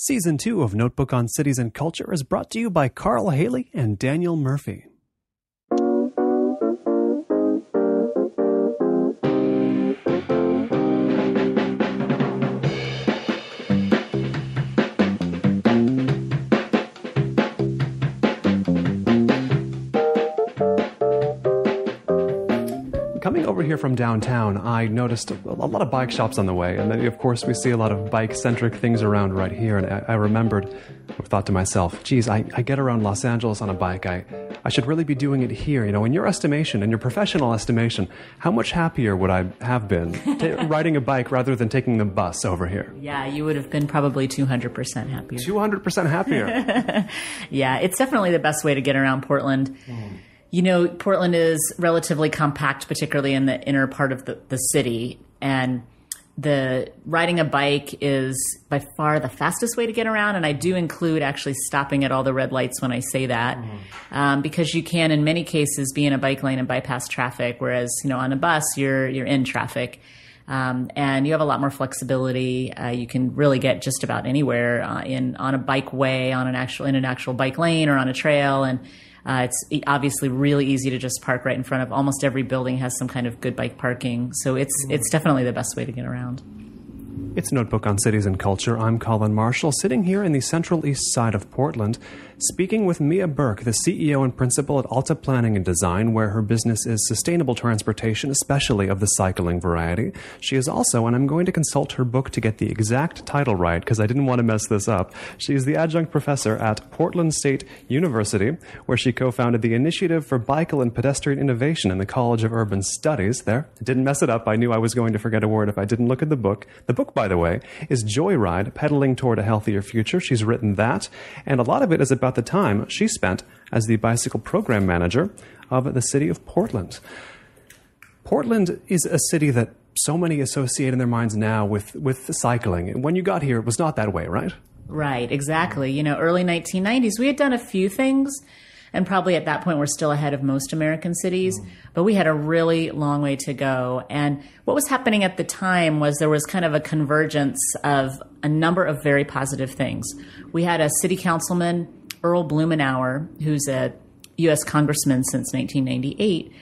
Season 2 of Notebook on Cities and Culture is brought to you by Carl Haley and Daniel Murphy. Over here from downtown, I noticed a a lot of bike shops on the way, and then, of course, we see a lot of bike centric things around right here. And I, I remembered, or thought to myself, geez, I, I get around Los Angeles on a bike. I, I should really be doing it here. You know, in your estimation, in your professional estimation, how much happier would I have been ta riding a bike rather than taking the bus over here? Yeah, you would have been probably 200% happier. 200% happier. Yeah, it's definitely the best way to get around Portland. Mm. You know, Portland is relatively compact, particularly in the inner part of the, the city. And the riding a bike is by far the fastest way to get around. And I do include actually stopping at all the red lights when I say that, um, because you can, in many cases, be in a bike lane and bypass traffic. Whereas, you know, on a bus, you're you're in traffic. Um, and you have a lot more flexibility. Uh, you can really get just about anywhere uh, in on a bike way, on an actual in an actual bike lane, or on a trail. And uh, it's e- obviously really easy to just park right in front of almost every building has some kind of good bike parking. So it's it's definitely the best way to get around. It's Notebook on Cities and Culture. I'm Colin Marshall, sitting here in the central east side of Portland, speaking with Mia Birk, the CEO and principal at Alta Planning and Design, where her business is sustainable transportation, especially of the cycling variety. She is also, and I'm going to consult her book to get the exact title right because I didn't want to mess this up. She is the adjunct professor at Portland State University, where she co founded the Initiative for Bicycle and Pedestrian Innovation in the College of Urban Studies. There, I didn't mess it up. I knew I was going to forget a word if I didn't look at the book. The book, by the way, is Joyride Pedaling Toward a Healthier Future. She's written that, and a lot of it is about the time she spent as the bicycle program manager of the city of Portland. Portland is a city that so many associate in their minds now with, with cycling. When you got here, it was not that way, right? Right, exactly. You know, early 1990s, we had done a few things, and probably at that point we're still ahead of most American cities, mm. but we had a really long way to go. And what was happening at the time was there was kind of a convergence of a number of very positive things. We had a city councilman, Earl Blumenauer, who's a U.S. congressman since 1998.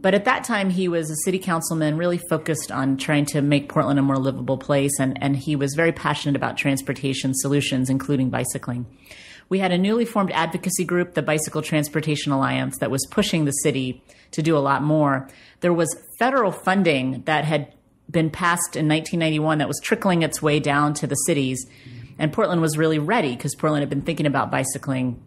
But at that time, he was a city councilman, really focused on trying to make Portland a more livable place, and, and he was very passionate about transportation solutions, including bicycling. We had a newly formed advocacy group, the Bicycle Transportation Alliance, that was pushing the city to do a lot more. There was federal funding that had been passed in 1991 that was trickling its way down to the cities, and Portland was really ready because Portland had been thinking about bicycling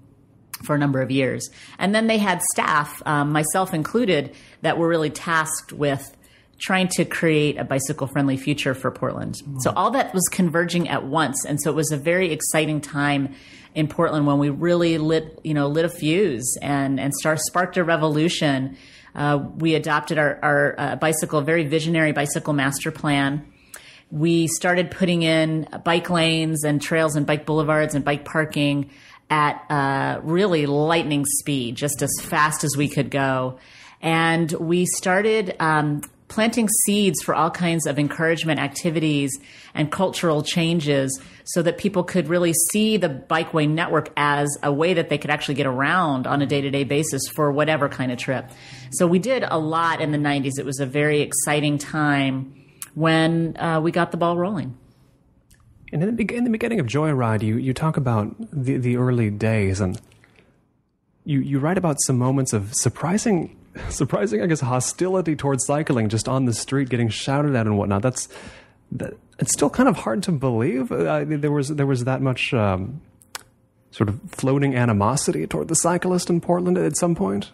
for a number of years. And then they had staff, um, myself included, that were really tasked with trying to create a bicycle friendly future for Portland. So all that was converging at once. And so it was a very exciting time in Portland when we really lit, you know, lit a fuse and, and sparked a revolution. Uh, we adopted our, our uh, bicycle, very visionary bicycle master plan we started putting in bike lanes and trails and bike boulevards and bike parking at uh, really lightning speed, just as fast as we could go. And we started um, planting seeds for all kinds of encouragement activities and cultural changes so that people could really see the bikeway network as a way that they could actually get around on a day-to-day basis for whatever kind of trip. So we did a lot in the 90s. It was a very exciting time when uh, we got the ball rolling. And in the, in the beginning of Joyride, you, you talk about the, the early days, and you, you write about some moments of surprising, surprising, I guess, hostility towards cycling just on the street, getting shouted at and whatnot. That's that, it's still kind of hard to believe uh, there was there was that much um, sort of floating animosity toward the cyclist in Portland at some point.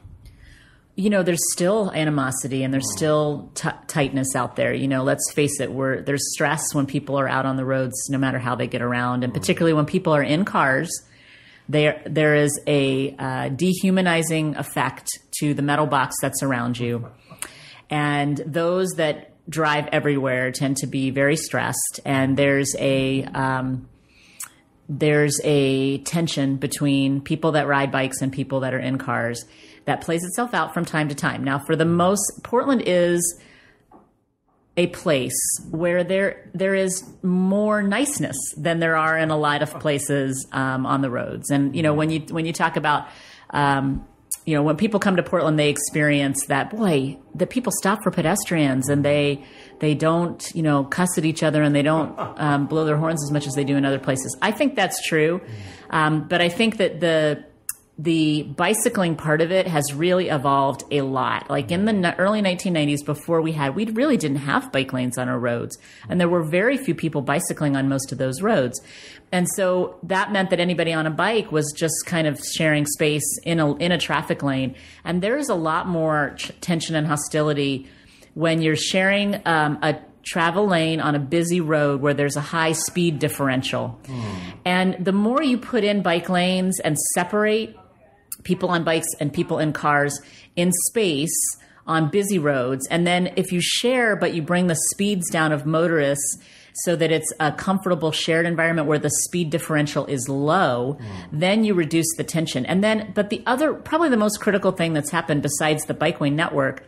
You know, there's still animosity and there's still t- tightness out there. You know, let's face it, we're, there's stress when people are out on the roads, no matter how they get around, and particularly when people are in cars. There, there is a uh, dehumanizing effect to the metal box that's around you, and those that drive everywhere tend to be very stressed. And there's a um, there's a tension between people that ride bikes and people that are in cars that plays itself out from time to time. Now, for the most, Portland is a place where there there is more niceness than there are in a lot of places um, on the roads. And you know, when you when you talk about um, you know, when people come to Portland, they experience that boy, the people stop for pedestrians and they they don't, you know, cuss at each other and they don't um, blow their horns as much as they do in other places. I think that's true, um, but I think that the the bicycling part of it has really evolved a lot. Like in the early 1990s, before we had, we really didn't have bike lanes on our roads. And there were very few people bicycling on most of those roads. And so that meant that anybody on a bike was just kind of sharing space in a, in a traffic lane. And there is a lot more tension and hostility when you're sharing um, a travel lane on a busy road where there's a high speed differential. Mm. And the more you put in bike lanes and separate people on bikes and people in cars in space on busy roads. And then if you share, but you bring the speeds down of motorists so that it's a comfortable shared environment where the speed differential is low, mm. then you reduce the tension. And then, but the other, probably the most critical thing that's happened besides the bikeway network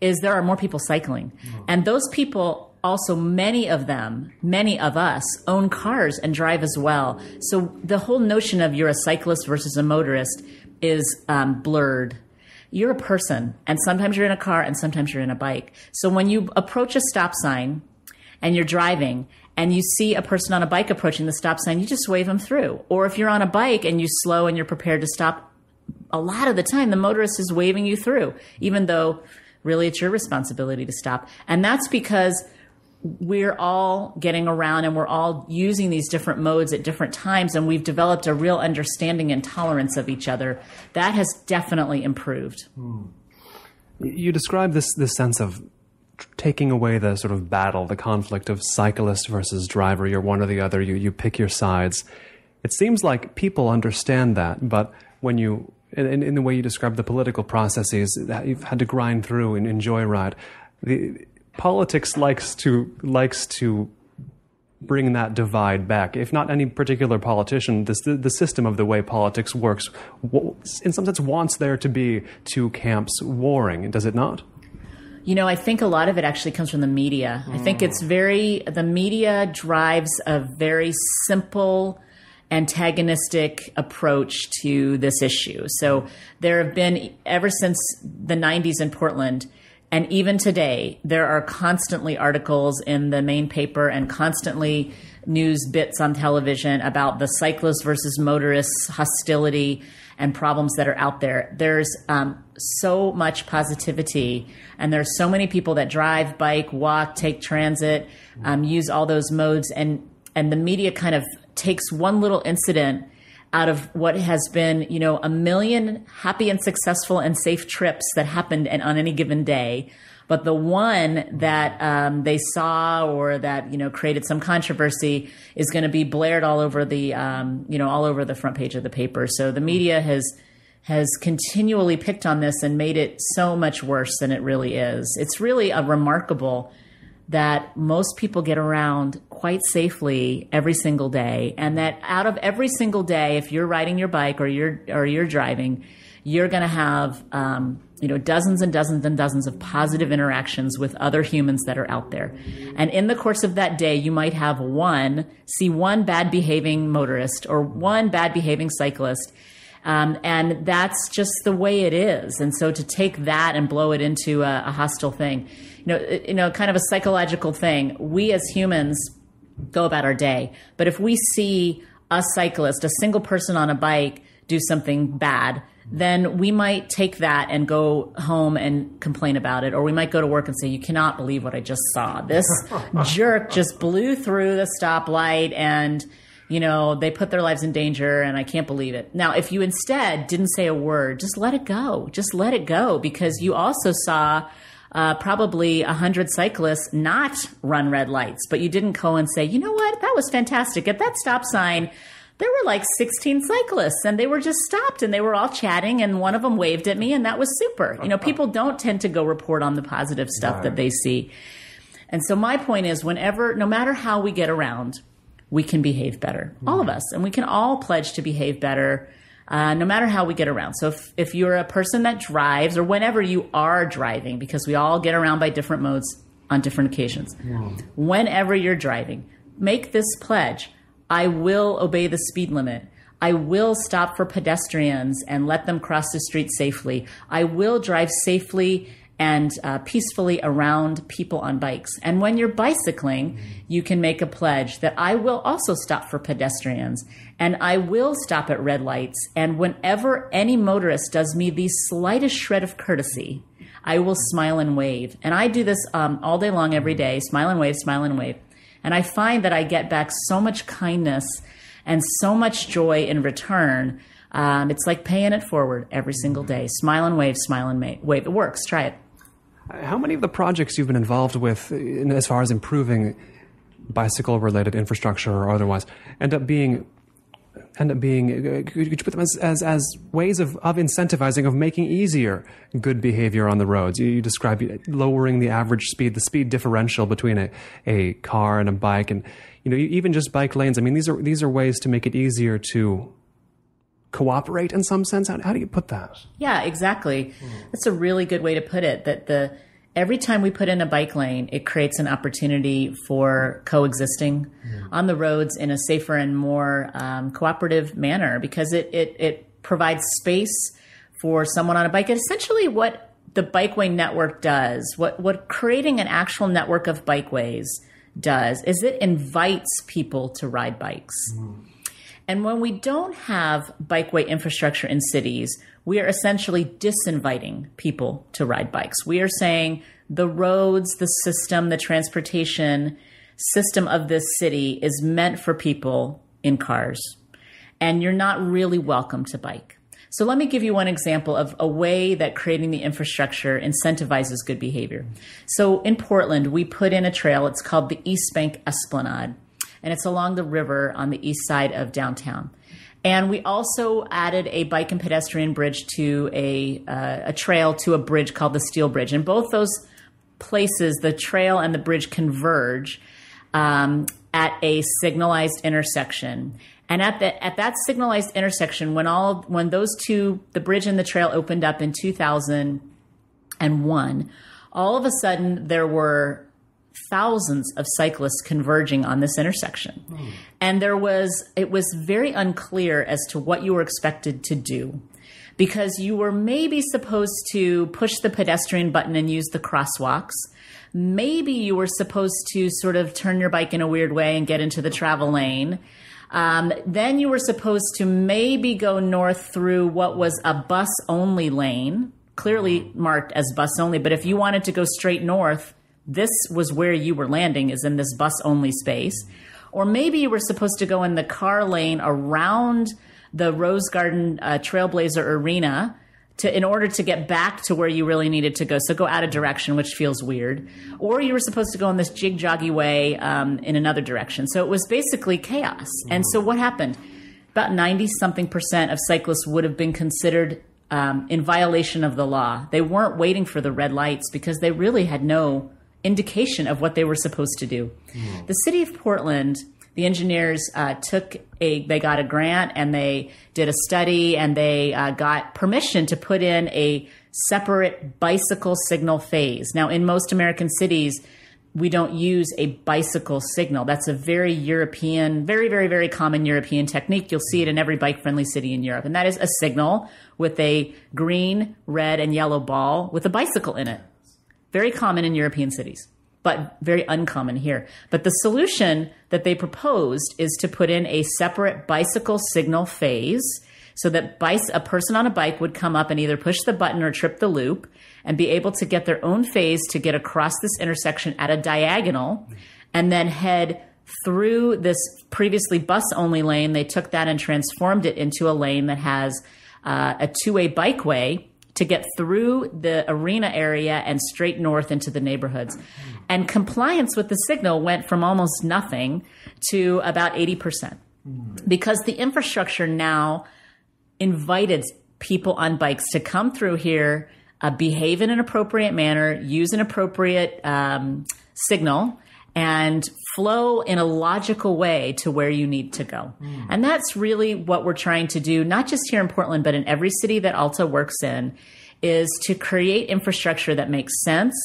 is there are more people cycling. Mm. And those people also many of them, many of us own cars and drive as well. So the whole notion of you're a cyclist versus a motorist is um, blurred. You're a person, and sometimes you're in a car, and sometimes you're in a bike. So when you approach a stop sign and you're driving, and you see a person on a bike approaching the stop sign, you just wave them through. Or if you're on a bike and you slow and you're prepared to stop, a lot of the time the motorist is waving you through, even though really it's your responsibility to stop. And that's because we're all getting around and we're all using these different modes at different times and we've developed a real understanding and tolerance of each other. That has definitely improved. Hmm. you describe this this sense of taking away the sort of battle the conflict of cyclist versus driver. You're one or the other. You you pick your sides. It seems like people understand that but when you in, in the way you describe the political processes that you've had to grind through and in Joyride the politics likes to likes to bring that divide back. If not any particular politician, this, the, the system of the way politics works, in some sense, wants there to be two camps warring. Does it not? You know, I think a lot of it actually comes from the media. Mm. I think it's very, the media drives a very simple, antagonistic approach to this issue. So there have been, ever since the 90s in Portland, and even today, there are constantly articles in the main paper and constantly news bits on television about the cyclist versus motorists hostility and problems that are out there. There's um, so much positivity, and there's so many people that drive, bike, walk, take transit, um, use all those modes, and and the media kind of takes one little incident out of what has been, you know, a million happy and successful and safe trips that happened and on any given day. But the one that um, they saw or that you know created some controversy is going to be blared all over the um, you know all over the front page of the paper. So the media has has continually picked on this and made it so much worse than it really is. It's really a remarkable that most people get around quite safely every single day and that out of every single day if you're riding your bike or you're or you're driving you're going to have um, you know dozens and dozens and dozens of positive interactions with other humans that are out there. And in the course of that day you might have one see one bad behaving motorist or one bad behaving cyclist um, and that's just the way it is and so to take that and blow it into a, a hostile thing you know, you know, kind of a psychological thing. We as humans go about our day, but if we see a cyclist, a single person on a bike, do something bad, then we might take that and go home and complain about it. Or we might go to work and say, You cannot believe what I just saw. This jerk just blew through the stoplight and, you know, they put their lives in danger and I can't believe it. Now, if you instead didn't say a word, just let it go. Just let it go because you also saw uh, probably 100 cyclists not run red lights, but you didn't go and say, you know what, that was fantastic. At that stop sign, there were like 16 cyclists and they were just stopped and they were all chatting and one of them waved at me and that was super. You know, people don't tend to go report on the positive stuff right. that they see. And so my point is whenever, no matter how we get around, we can behave better. Mm. All of us. And we can all pledge to behave better uh, no matter how we get around. So if, if you're a person that drives or whenever you are driving, because we all get around by different modes, on different occasions. Whenever you're driving, make this pledge I will obey the speed limit. I will stop for pedestrians and let them cross the street safely. I will drive safely and uh, peacefully around people on bikes. And when you're bicycling, you can make a pledge that I will also stop for pedestrians and I will stop at red lights. And whenever any motorist does me the slightest shred of courtesy, I will smile and wave. And I do this um, all day long, every day smile and wave, smile and wave. And I find that I get back so much kindness and so much joy in return. Um, it's like paying it forward every single day. Smile and wave, smile and wave. It works. Try it. How many of the projects you've been involved with, in, as far as improving bicycle-related infrastructure or otherwise, end up being end up being uh, could you put them as, as, as ways of, of incentivizing of making easier good behavior on the roads? You, you describe lowering the average speed the speed differential between a, a car and a bike and you know even just bike lanes. I mean these are these are ways to make it easier to cooperate in some sense how, how do you put that yeah exactly that's a really good way to put it that the every time we put in a bike lane, it creates an opportunity for coexisting mm. on the roads in a safer and more um, cooperative manner because it, it, it provides space for someone on a bike. And essentially, what the bikeway network does, what, what creating an actual network of bikeways does, is it invites people to ride bikes. Mm. And when we don't have bikeway infrastructure in cities, we are essentially disinviting people to ride bikes. We are saying the roads, the system, the transportation system of this city is meant for people in cars. And you're not really welcome to bike. So let me give you one example of a way that creating the infrastructure incentivizes good behavior. So in Portland, we put in a trail. It's called the East Bank Esplanade, and it's along the river on the east side of downtown. And we also added a bike and pedestrian bridge to a, uh, a trail to a bridge called the Steel Bridge. And both those places, the trail and the bridge converge um, at a signalized intersection. And at the at that signalized intersection, when all when those two, the bridge and the trail opened up in 2001, all of a sudden there were thousands of cyclists converging on this intersection. Mm. And there was, it was very unclear as to what you were expected to do because you were maybe supposed to push the pedestrian button and use the crosswalks. Maybe you were supposed to sort of turn your bike in a weird way and get into the travel lane. Um, then you were supposed to maybe go north through what was a bus only lane, clearly marked as bus only. But if you wanted to go straight north, this was where you were landing is in this bus only space. Or maybe you were supposed to go in the car lane around the Rose Garden uh, Trailblazer Arena to in order to get back to where you really needed to go. So go out of direction, which feels weird. Or you were supposed to go in this jig joggy way um, in another direction. So it was basically chaos. And so what happened? About ninety something percent of cyclists would have been considered um, in violation of the law. They weren't waiting for the red lights because they really had no indication of what they were supposed to do. Mm. The city of Portland, the engineers uh, took a, they got a grant and they did a study and they uh, got permission to put in a separate bicycle signal phase. Now, in most American cities, we don't use a bicycle signal. That's a very European, very, very, very common European technique. You'll see it in every bike friendly city in Europe. And that is a signal with a green, red, and yellow ball with a bicycle in it. Very common in European cities, but very uncommon here. But the solution that they proposed is to put in a separate bicycle signal phase so that a person on a bike would come up and either push the button or trip the loop and be able to get their own phase to get across this intersection at a diagonal and then head through this previously bus only lane. They took that and transformed it into a lane that has uh, a two way bikeway to get through the arena area and straight north into the neighborhoods. And compliance with the signal went from almost nothing to about 80%. Because the infrastructure now invited people on bikes to come through here, uh, behave in an appropriate manner, use an appropriate um, signal, and flow in a logical way to where you need to go. Mm. And that's really what we're trying to do, not just here in Portland, but in every city that Alta works in, is to create infrastructure that makes sense.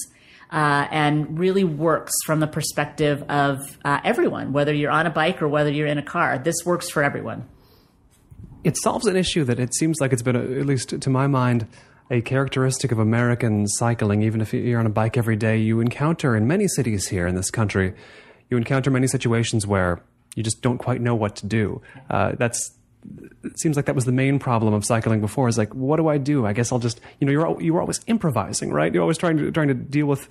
uh, and really works from the perspective of uh, everyone, whether you're on a bike or whether you're in a car. This works for everyone. It solves an issue that it seems like it's been, at least to my mind, a characteristic of American cycling. Even if you're on a bike every day, you encounter in many cities here in this country, you encounter many situations where you just don't quite know what to do. Uh, that's it seems like that was the main problem of cycling before. Is like, what do I do? I guess I'll just, you know, you're you were always improvising, right? You're always trying to trying to deal with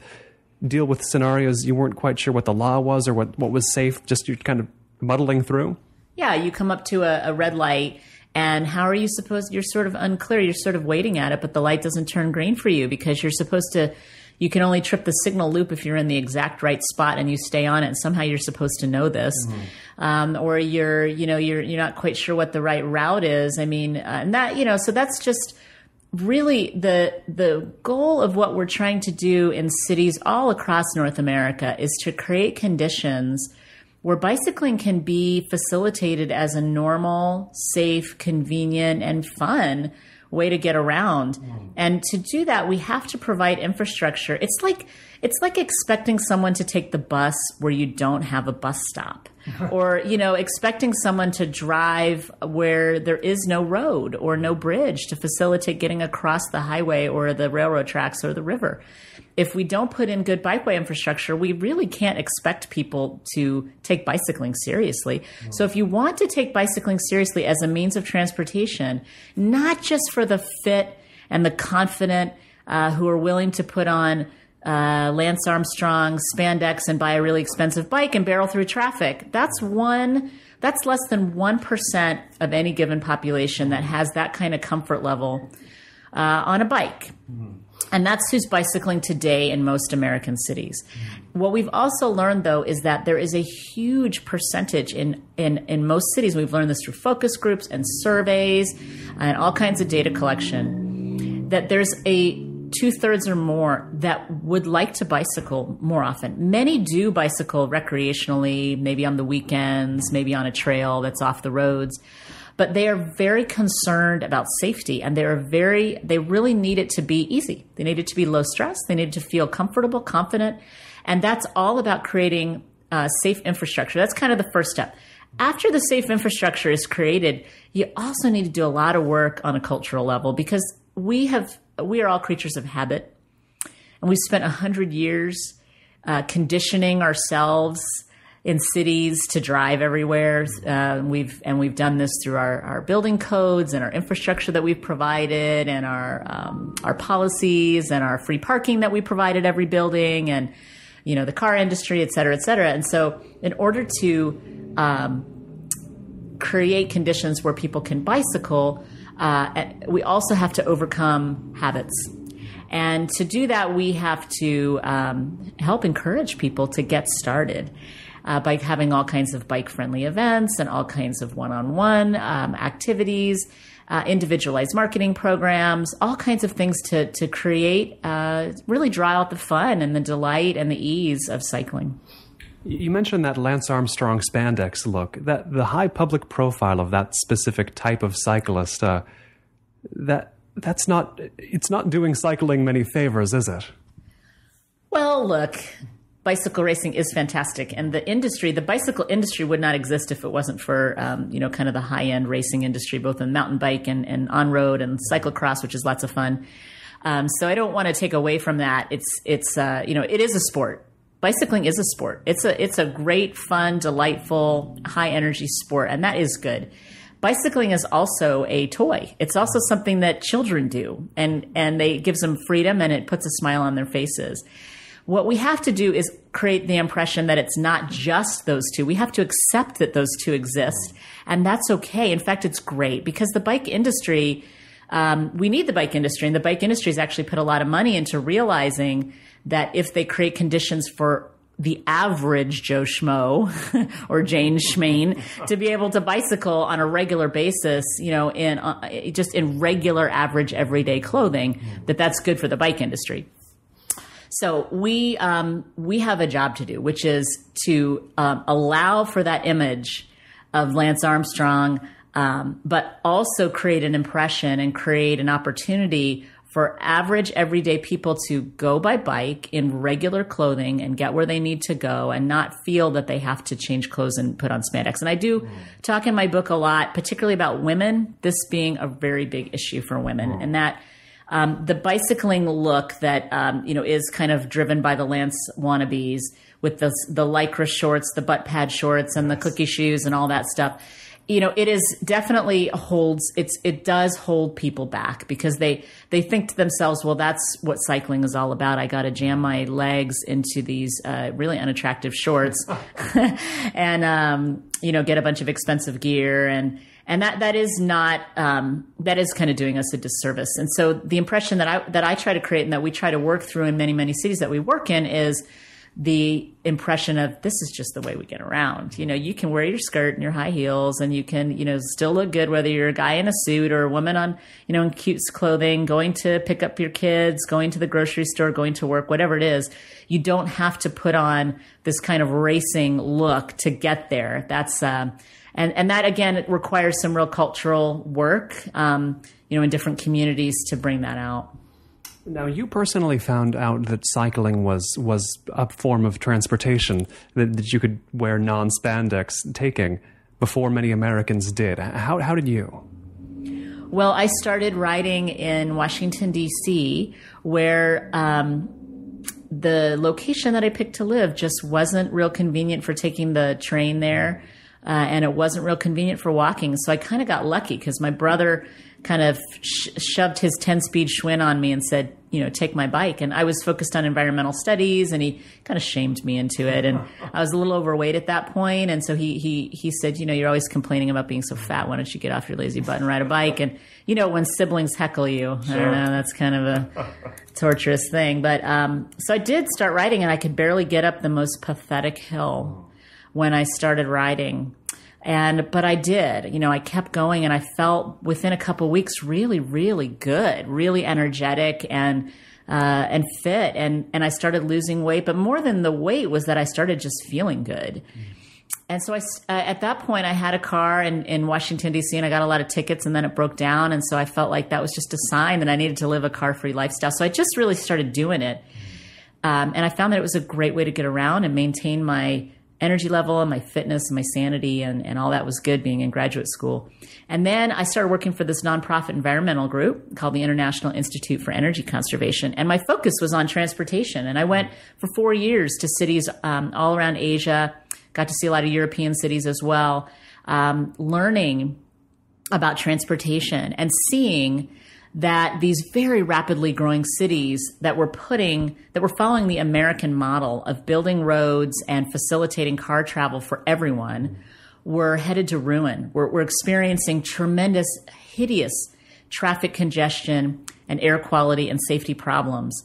deal with scenarios you weren't quite sure what the law was or what what was safe. Just you're kind of muddling through. Yeah, you come up to a, a red light. And how are you supposed? You're sort of unclear. You're sort of waiting at it, but the light doesn't turn green for you because you're supposed to you can only trip the signal loop if you're in the exact right spot and you stay on it. And somehow you're supposed to know this, mm-hmm. um, or you're, you know, you're you're not quite sure what the right route is. I mean, uh, and that, you know, so that's just really the the goal of what we're trying to do in cities all across North America is to create conditions where bicycling can be facilitated as a normal, safe, convenient, and fun way to get around. Mm. And to do that, we have to provide infrastructure. It's like it's like expecting someone to take the bus where you don't have a bus stop. or, you know, expecting someone to drive where there is no road or no bridge to facilitate getting across the highway or the railroad tracks or the river if we don't put in good bikeway infrastructure, we really can't expect people to take bicycling seriously. No. So if you want to take bicycling seriously as a means of transportation, not just for the fit and the confident uh, who are willing to put on uh, Lance Armstrong spandex and buy a really expensive bike and barrel through traffic. That's one. That's less than one percent of any given population that has that kind of comfort level uh, on a bike. Mm-hmm. And that's who's bicycling today in most American cities. What we've also learned, though, is that there is a huge percentage in, in, in most cities. We've learned this through focus groups and surveys and all kinds of data collection that there's a two thirds or more that would like to bicycle more often. Many do bicycle recreationally, maybe on the weekends, maybe on a trail that's off the roads but they are very concerned about safety and they're very they really need it to be easy. They need it to be low stress. They need to feel comfortable confident and that's all about creating uh, safe infrastructure. That's kind of the first step. After the safe infrastructure is created you also need to do a lot of work on a cultural level because we have we are all creatures of habit and we've spent 100 years uh, conditioning ourselves in cities to drive everywhere. Uh, we've and we've done this through our, our building codes and our infrastructure that we've provided, and our um, our policies and our free parking that we provided every building, and you know the car industry, et cetera, et cetera. And so, in order to um, create conditions where people can bicycle, uh, we also have to overcome habits. And to do that, we have to um, help encourage people to get started uh, by having all kinds of bike friendly events and all kinds of one on one activities. Uh, individualized marketing programs, all kinds of things to to create, uh, really draw out the fun and the delight and the ease of cycling. You mentioned that Lance Armstrong spandex look, that the high public profile of that specific type of cyclist. Uh, that that's not it's not doing cycling many favors, is it? Well, look, bicycle racing is fantastic, and the industry, the bicycle industry, would not exist if it wasn't for um, you know kind of the high end racing industry, both in mountain bike and, and on road and cyclocross, which is lots of fun. Um, so I don't want to take away from that. It's it's uh, you know it is a sport. Bicycling is a sport. It's a it's a great, fun, delightful, high energy sport, and that is good. Bicycling is also a toy. It's also something that children do, and and they it gives them freedom and it puts a smile on their faces. What we have to do is create the impression that it's not just those two. We have to accept that those two exist, and that's okay. In fact, it's great because the bike industry, um, we need the bike industry, and the bike industry has actually put a lot of money into realizing that if they create conditions for the average Joe Schmo or Jane Schmain to be able to bicycle on a regular basis, you know, in uh, just in regular, average, everyday clothing, that that's good for the bike industry. So we um, we have a job to do, which is to um, allow for that image of Lance Armstrong, um, but also create an impression and create an opportunity for average everyday people to go by bike in regular clothing and get where they need to go and not feel that they have to change clothes and put on spandex. And I do mm. talk in my book a lot, particularly about women, this being a very big issue for women mm. and that um, the bicycling look that um, you know is kind of driven by the Lance wannabes with the the lycra shorts, the butt pad shorts, and the cookie shoes and all that stuff you know, it is definitely holds it's it does hold people back because they they think to themselves, well, that's what cycling is all about. I got to jam my legs into these uh, really unattractive shorts, and um, you know, get a bunch of expensive gear and and that that is not um, that is kind of doing us a disservice. And so the impression that I that I try to create and that we try to work through in many many cities that we work in is the impression of this is just the way we get around. You know, you can wear your skirt and your high heels and you can, you know, still look good whether you're a guy in a suit or a woman on, you know, in cute clothing, going to pick up your kids, going to the grocery store, going to work, whatever it is. You don't have to put on this kind of racing look to get there. That's, uh, and, and that again, it requires some real cultural work, um, you know, in different communities to bring that out. Now, you personally found out that cycling was was a form of transportation that, that you could wear non spandex taking before many Americans did. How how did you? Well, I started riding in Washington D.C., where um, the location that I picked to live just wasn't real convenient for taking the train there. Uh, and it wasn't real convenient for walking. So I kind of got lucky because my brother kind of sh- shoved his 10 speed Schwinn on me and said, you know, take my bike. And I was focused on environmental studies and he kind of shamed me into it. And I was a little overweight at that point. And so he, he, he said, you know, you're always complaining about being so fat. Why don't you get off your lazy butt and ride a bike? And, you know, when siblings heckle you, sure. I don't know, that's kind of a torturous thing. But, um, so I did start riding and I could barely get up the most pathetic hill when I started riding and but I did. You know, I kept going, and I felt within a couple weeks really, really good, really energetic, and uh, and fit. And and I started losing weight. But more than the weight was that I started just feeling good. And so I, uh, at that point, I had a car in, in Washington D.C. and I got a lot of tickets, and then it broke down. And so I felt like that was just a sign that I needed to live a car-free lifestyle. So I just really started doing it, um, and I found that it was a great way to get around and maintain my energy level and my fitness and my sanity and, and all that was good being in graduate school. And then I started working for this nonprofit environmental group called the International Institute for Energy Conservation. And my focus was on transportation. And I went for four years to cities um, all around Asia, got to see a lot of European cities as well, um, learning about transportation and seeing that these very rapidly growing cities that were putting that were following the American model of building roads and facilitating car travel for everyone were headed to ruin. We're, we're experiencing tremendous, hideous traffic congestion and air quality and safety problems.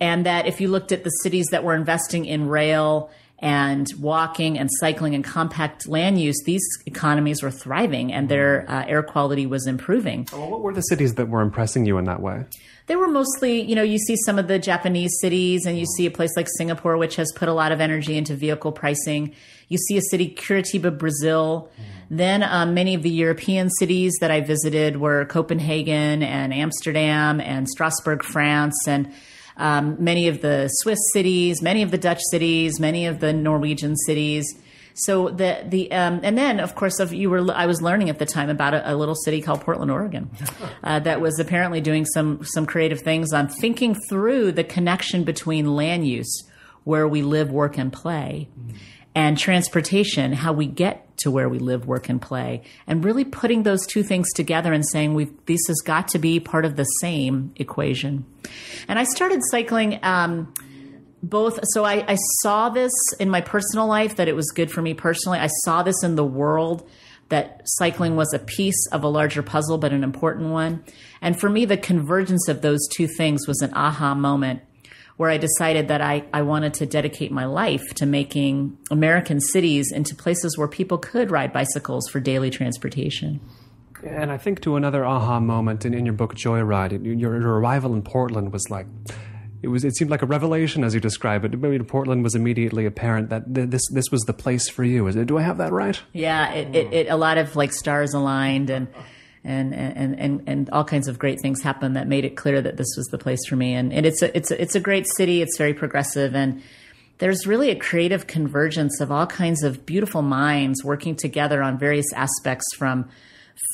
And that if you looked at the cities that were investing in rail and walking and cycling and compact land use, these economies were thriving and their uh, air quality was improving. Well, what were the cities that were impressing you in that way? They were mostly, you know, you see some of the Japanese cities and you see a place like Singapore, which has put a lot of energy into vehicle pricing. You see a city, Curitiba, Brazil. Mm. Then um, many of the European cities that I visited were Copenhagen and Amsterdam and Strasbourg, France. And um, many of the Swiss cities, many of the Dutch cities, many of the Norwegian cities. So the the um, and then of course of you were I was learning at the time about a, a little city called Portland, Oregon, uh, that was apparently doing some some creative things on thinking through the connection between land use, where we live, work, and play, mm. And transportation, how we get to where we live, work, and play, and really putting those two things together and saying we this has got to be part of the same equation. And I started cycling. Um, both so I, I saw this in my personal life that it was good for me personally i saw this in the world that cycling was a piece of a larger puzzle but an important one and for me the convergence of those two things was an aha moment where I decided that I, I wanted to dedicate my life to making American cities into places where people could ride bicycles for daily transportation. And I think to another aha moment in, in your book Joyride, your, your arrival in Portland was like it was it seemed like a revelation as you describe it. Maybe Portland was immediately apparent that th- this this was the place for you. Is it? Do I have that right? Yeah, it, it, it, a lot of like stars aligned and and, and, and, and all kinds of great things happened that made it clear that this was the place for me. And, and it's a, it's a, it's a great city. It's very progressive and there's really a creative convergence of all kinds of beautiful minds working together on various aspects from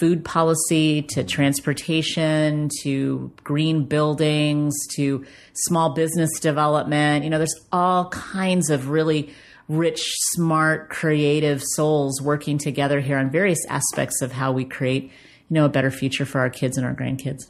food policy to transportation to green buildings to small business development. You know, there's all kinds of really rich, smart, creative souls working together here on various aspects of how we create, you know, a better future for our kids and our grandkids.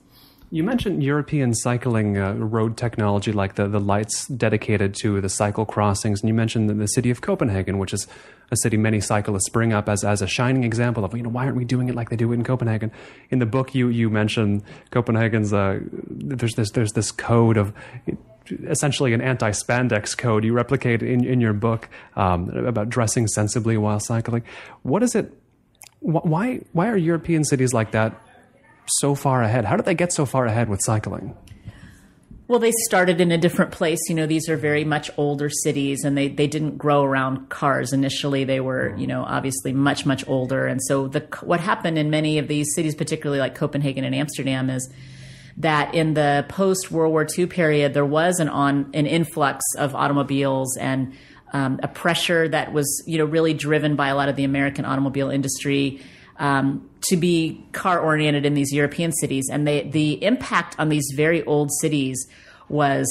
You mentioned European cycling uh, road technology, like the, the lights dedicated to the cycle crossings, and you mentioned the, the city of Copenhagen, which is a city many cyclists bring up as, as a shining example of, you know, why aren't we doing it like they do in Copenhagen? In the book, you you mentioned Copenhagen's uh, there's this there's this code of essentially an anti-spandex code you replicate in in your book um, about dressing sensibly while cycling. What is it? Why why are European cities like that so far ahead? How did they get so far ahead with cycling? Well, they started in a different place. You know, these are very much older cities and they, they didn't grow around cars initially. They were, mm-hmm. you know, obviously much, much older. And so the, what happened in many of these cities, particularly like Copenhagen and Amsterdam is that in the post World War II period, there was an on, an influx of automobiles and um, a pressure that was, you know, really driven by a lot of the American automobile industry um, to be car oriented in these European cities. And they, the impact on these very old cities was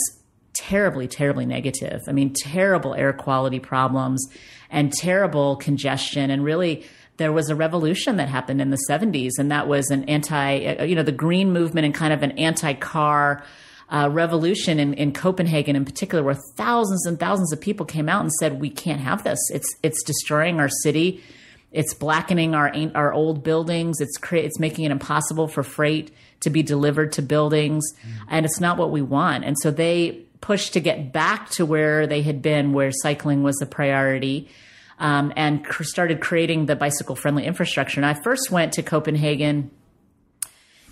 terribly, terribly negative. I mean, terrible air quality problems and terrible congestion. And really, there was a revolution that happened in the 70s, and that was an anti, uh, you know, the green movement and kind of an anti car. Uh, revolution in, in Copenhagen, in particular, where thousands and thousands of people came out and said, "We can't have this. It's it's destroying our city it's blackening our our old buildings. It's cre- it's making it impossible for freight to be delivered to buildings, mm. and it's not what we want. And so they pushed to get back to where they had been, where cycling was a priority, um, and cr- started creating the bicycle friendly infrastructure. And I first went to Copenhagen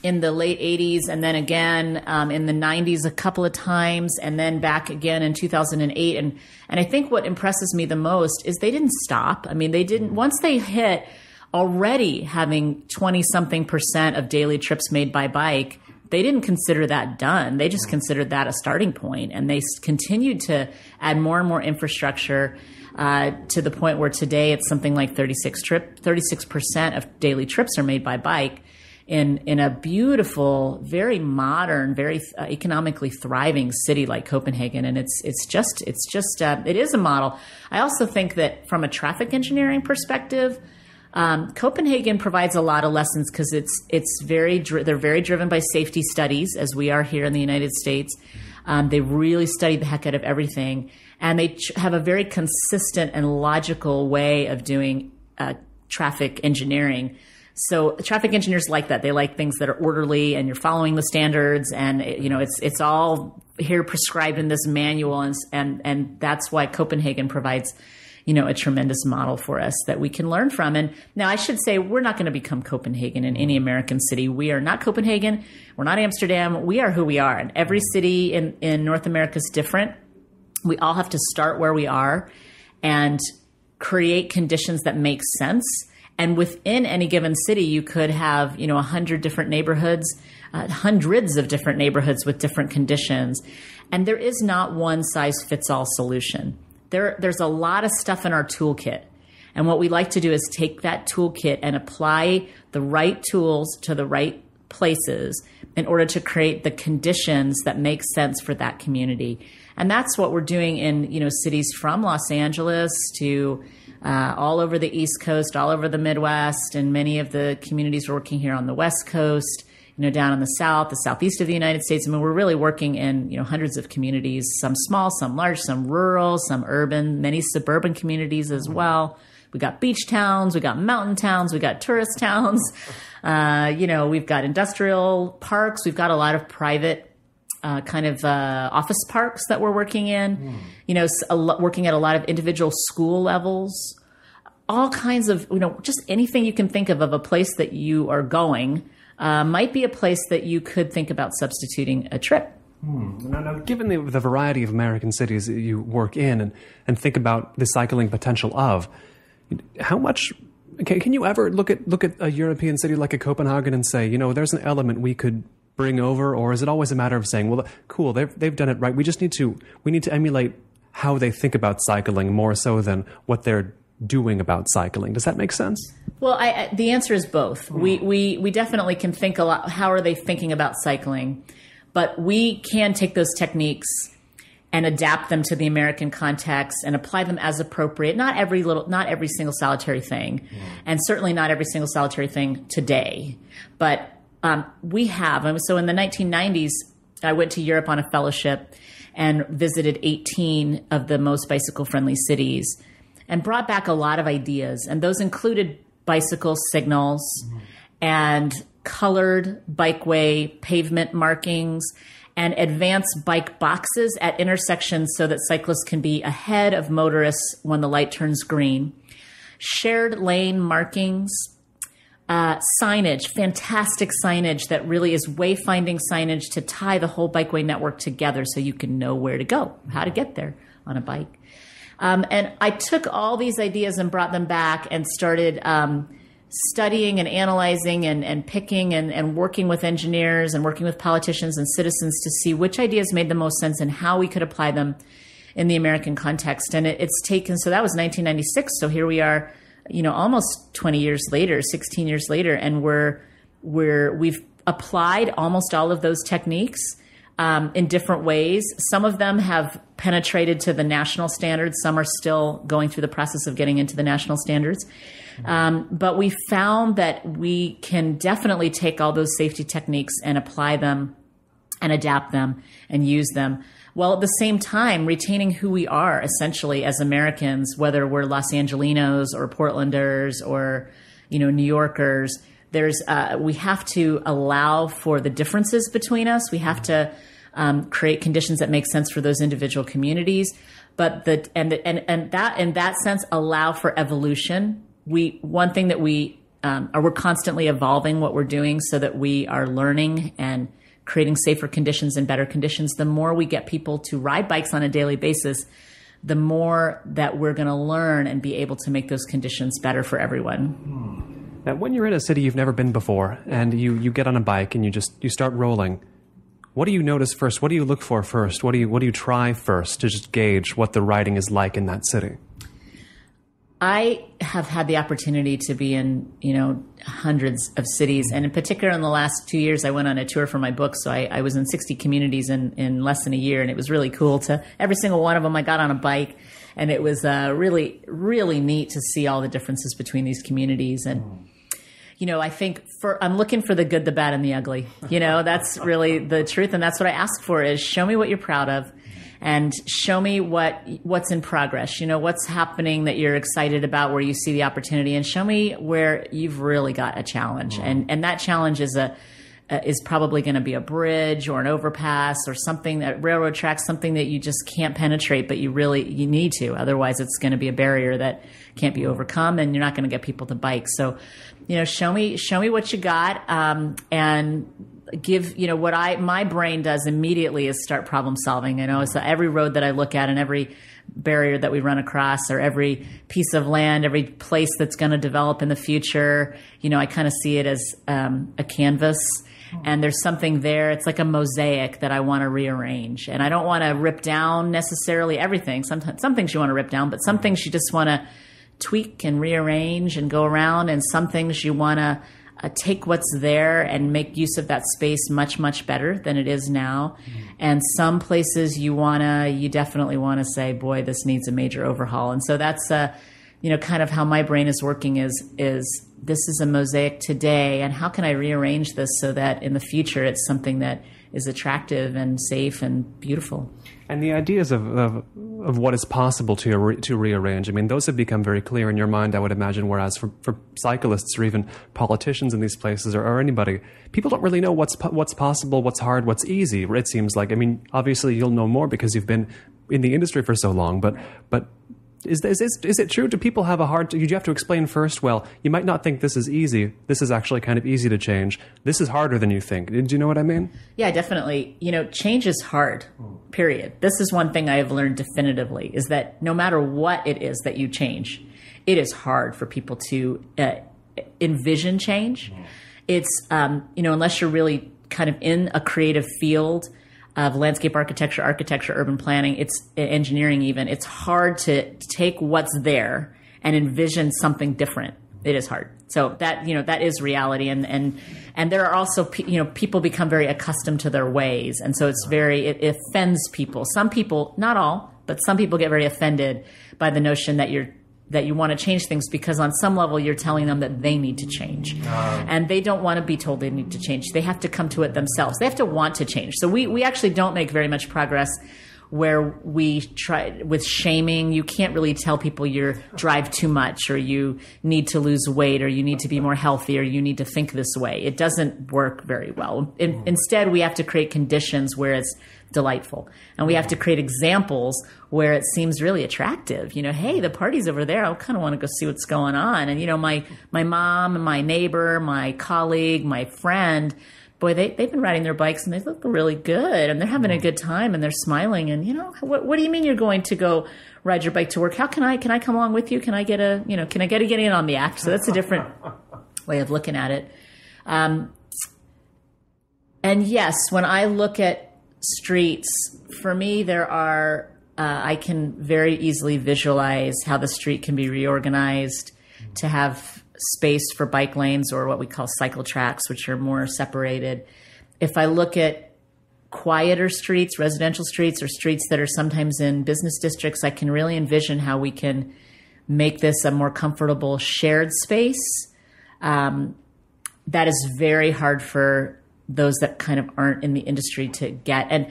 in the late 80s and then again um, in the 90s a couple of times and then back again in 2008 and and I think what impresses me the most is they didn't stop. I mean, they didn't once they hit already having 20 something percent of daily trips made by bike, they didn't consider that done. They just considered that a starting point and they continued to add more and more infrastructure uh, to the point where today it's something like 36 trip 36% of daily trips are made by bike in in a beautiful, very modern, very uh, economically thriving city like Copenhagen, and it's it's just it's just uh, it is a model. I also think that from a traffic engineering perspective. Um, Copenhagen provides a lot of lessons because it's it's very they're very driven by safety studies as we are here in the United States. Um, they really study the heck out of everything, and they have a very consistent and logical way of doing uh, traffic engineering so traffic engineers like that. They like things that are orderly and you're following the standards and you know it's it's all here prescribed in this manual and and and that's why Copenhagen provides you know a tremendous model for us that we can learn from. And now I should say we're not going to become Copenhagen in any American city. We are not Copenhagen. We're not Amsterdam. We are who we are. And every city in in North America is different. We all have to start where we are and create conditions that make sense and within any given city, you could have, you know, a hundred different neighborhoods, uh, hundreds of different neighborhoods with different conditions. And there is not one size fits all solution. There, there's a lot of stuff in our toolkit. And what we like to do is take that toolkit and apply the right tools to the right places in order to create the conditions that make sense for that community. And that's what we're doing in, you know, cities from Los Angeles to uh, all over the East Coast, all over the Midwest, and many of the communities working here on the West Coast, you know, down in the South, the Southeast of the United States. I mean, we're really working in, you know, hundreds of communities, some small, some large, some rural, some urban, many suburban communities as well. We got beach towns, we got mountain towns, we got tourist towns. Uh, you know, we've got industrial parks, we've got a lot of private uh, kind of uh, office parks that we're working in, mm. you know, lo- working at a lot of individual school levels, all kinds of, you know, just anything you can think of of a place that you are going uh, might be a place that you could think about substituting a trip. Hmm. Now, now, given the, the, variety of American cities that you work in and, and think about the cycling potential of, how much Can, can you ever look at look at a European city like a Copenhagen and say, you know, there's an element we could bring over, or is it always a matter of saying, well, cool, they've they've done it right. We just need to we need to emulate how they think about cycling more so than what they're doing about cycling. Does that make sense? Well, I, I, the answer is both. Hmm. We, we, we definitely can think a lot. How are they thinking about cycling? But we can take those techniques and adapt them to the American context and apply them as appropriate. Not every little, not every single solitary thing, hmm. and certainly not every single solitary thing today. But um, we have. And so in the 1990s, I went to Europe on a fellowship and visited 18 of the most bicycle friendly cities and brought back a lot of ideas. And those included bicycle signals mm-hmm. and colored bikeway pavement markings and advanced bike boxes at intersections so that cyclists can be ahead of motorists when the light turns green. Shared lane markings, uh, signage, fantastic signage that really is wayfinding signage to tie the whole bikeway network together so you can know where to go, how to get there on a bike. Um, and I took all these ideas and brought them back and started um, studying and analyzing and, and picking and, and working with engineers and working with politicians and citizens to see which ideas made the most sense and how we could apply them in the American context. And it, it's taken, so that was 1996. So here we are, you know, almost 20 years later, 16 years later, and we're, we're, we've applied almost all of those techniques um, in different ways. Some of them have penetrated to the national standards. Some are still going through the process of getting into the national standards. Um, but we found that we can definitely take all those safety techniques and apply them and adapt them and use them while at the same time retaining who we are essentially as Americans, whether we're Los Angelinos or Portlanders or, you know, New Yorkers. There's, uh, we have to allow for the differences between us. We have to um, create conditions that make sense for those individual communities. But the and and and that in that sense allow for evolution. We one thing that we um, are we're constantly evolving what we're doing so that we are learning and creating safer conditions and better conditions. The more we get people to ride bikes on a daily basis, the more that we're going to learn and be able to make those conditions better for everyone. Hmm. Now, when you're in a city you've never been before and you, you get on a bike and you just you start rolling, what do you notice first? What do you look for first? What do you what do you try first to just gauge what the riding is like in that city? I have had the opportunity to be in, you know, hundreds of cities. And in particular, in the last two years, I went on a tour for my book. So I, I, was in 60 communities in, in less than a year. And it was really cool to every single one of them. I got on a bike and it was uh, really, really neat to see all the differences between these communities. And, you know, I think for I'm looking for the good, the bad, and the ugly. You know, that's really the truth, and that's what I ask for: is show me what you're proud of, and show me what what's in progress. You know, what's happening that you're excited about, where you see the opportunity, and show me where you've really got a challenge, mm-hmm. and and that challenge is a uh, is probably going to be a bridge or an overpass or something that railroad tracks, something that you just can't penetrate, but you really you need to. Otherwise, it's going to be a barrier that can't be overcome, and you're not going to get people to bike. So, you know, show me show me what you got, um, and give you know what I my brain does immediately is start problem solving. You know, so every road that I look at and every barrier that we run across or every piece of land, every place that's going to develop in the future, you know, I kind of see it as um, a canvas and there's something there. It's like a mosaic that I want to rearrange, and I don't want to rip down necessarily everything. Sometimes some things you want to rip down, but some things you just want to tweak and rearrange and go around, and some things you want to uh, take what's there and make use of that space much much better than it is now mm. and some places you want to you definitely want to say boy this needs a major overhaul and so that's uh you know kind of how my brain is working is is this is a mosaic today and how can I rearrange this so that in the future it's something that is attractive and safe and beautiful. And the ideas of, of, of what is possible to, to rearrange, I mean, those have become very clear in your mind, I would imagine, whereas for, for cyclists or even politicians in these places or, or anybody, people don't really know what's, what's possible, what's hard, what's easy, it seems like. I mean, obviously you'll know more because you've been in the industry for so long, but, but Is, is, is, is it true? Do people have a hard? Do you have to explain first? Well, you might not think this is easy. This is actually kind of easy to change. This is harder than you think. Do you know what I mean? Yeah, definitely. You know, change is hard. Period. This is one thing I have learned definitively: is that no matter what it is that you change, it is hard for people to uh, envision change. It's um, you know, unless you're really kind of in a creative field of landscape architecture, architecture, urban planning, it's engineering even, it's hard to take what's there and envision something different. It is hard. So that, you know, that is reality. And, and, and there are also, you know, people become very accustomed to their ways. And so it's very, it, it offends people. Some people, not all, but some people get very offended by the notion that you're that you want to change things because on some level you're telling them that they need to change. Um. And they don't want to be told they need to change. They have to come to it themselves. They have to want to change. So we, we actually don't make very much progress where we try with shaming you can't really tell people you drive too much or you need to lose weight or you need to be more healthy or you need to think this way. It doesn't work very well. In, mm. instead we have to create conditions where it's delightful. And we have to create examples where it seems really attractive. You know, hey, the party's over there. I kind of want to go see what's going on. And you know, my my mom, and my neighbor, my colleague, my friend, boy, they they've been riding their bikes and they look really good and they're having a good time and they're smiling. And you know, what what do you mean you're going to go ride your bike to work? How can I can I come along with you? Can I get a you know can I get a get in on the act? So that's a different way of looking at it. Um, and yes, when I look at streets, for me, there are, uh, I can very easily visualize how the street can be reorganized to have space for bike lanes or what we call cycle tracks, which are more separated. If I look at quieter streets, residential streets, or streets that are sometimes in business districts, I can really envision how we can make this a more comfortable shared space. Um, that is very hard for those that kind of aren't in the industry to get. And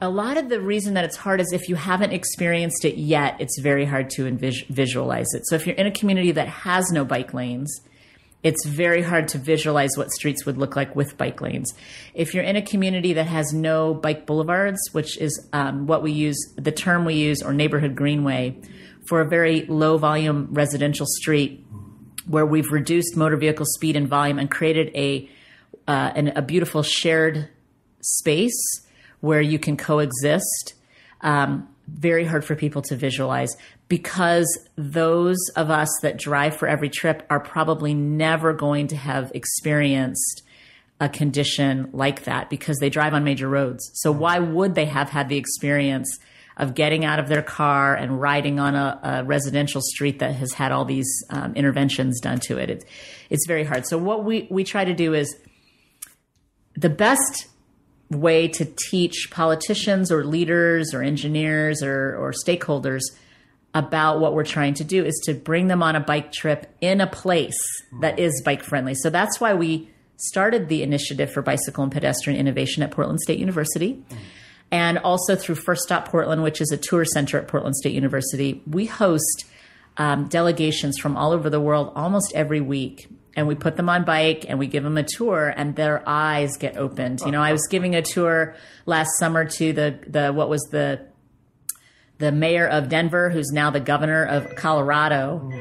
a lot of the reason that it's hard is if you haven't experienced it yet, it's very hard to envis- visualize it. So if you're in a community that has no bike lanes, it's very hard to visualize what streets would look like with bike lanes. If you're in a community that has no bike boulevards, which is um, what we use, the term we use, or neighborhood greenway, for a very low volume residential street where we've reduced motor vehicle speed and volume and created a uh, an, a beautiful shared space where you can coexist. Um, very hard for people to visualize because those of us that drive for every trip are probably never going to have experienced a condition like that because they drive on major roads. So why would they have had the experience of getting out of their car and riding on a, a residential street that has had all these um, interventions done to it? it? It's very hard. So what we, we try to do is the best way to teach politicians or leaders or engineers or, or stakeholders about what we're trying to do is to bring them on a bike trip in a place that is bike friendly. So that's why we started the initiative for bicycle and pedestrian innovation at Portland State University. And also through First Stop Portland, which is a tour center at Portland State University, we host um, delegations from all over the world almost every week and we put them on bike and we give them a tour and their eyes get opened. You know, I was giving a tour last summer to the, the, what was the, the mayor of Denver, who's now the governor of Colorado.